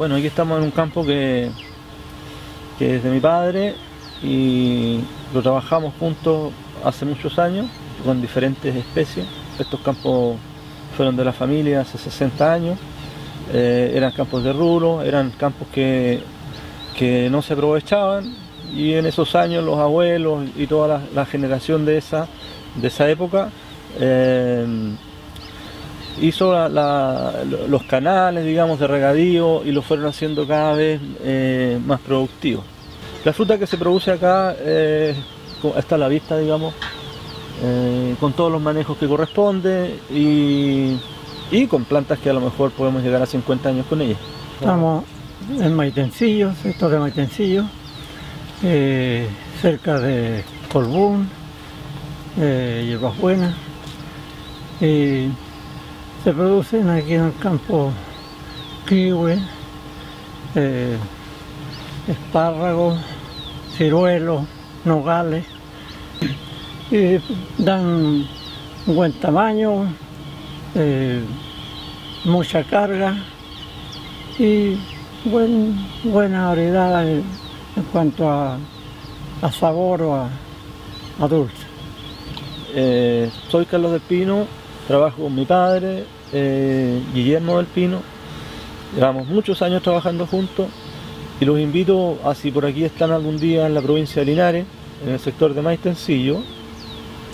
Bueno, aquí estamos en un campo que, que es de mi padre y lo trabajamos juntos hace muchos años con diferentes especies. Estos campos fueron de la familia hace 60 años, eh, eran campos de ruro, eran campos que, que no se aprovechaban y en esos años los abuelos y toda la, generación de esa, de esa época eh, hizo los canales, digamos, de regadío y lo fueron haciendo cada vez eh, más productivos. La fruta que se produce acá eh, está a la vista, digamos, eh, con todos los manejos que corresponde y, con plantas que a lo mejor podemos llegar a 50 años con ellas. Estamos en Maitencillo, sector de Maitencillo, eh, cerca de Colbún, Hierbas Buenas. Se producen aquí en el campo kiwi, eh, espárragos, ciruelos, nogales. Y dan un buen tamaño, eh, mucha carga y buen, buena variedad en, cuanto a, sabor o a, dulce. Eh, soy Carlos del Pino, trabajo con mi padre, eh, Guillermo del Pino. Llevamos muchos años trabajando juntos y los invito a si por aquí están algún día en la provincia de Linares, en el sector de Maitencillo,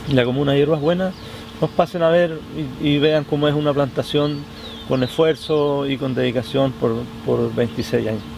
en la comuna de Hierbas Buenas, nos pasen a ver y, y vean cómo es una plantación con esfuerzo y con dedicación por, por 26 años.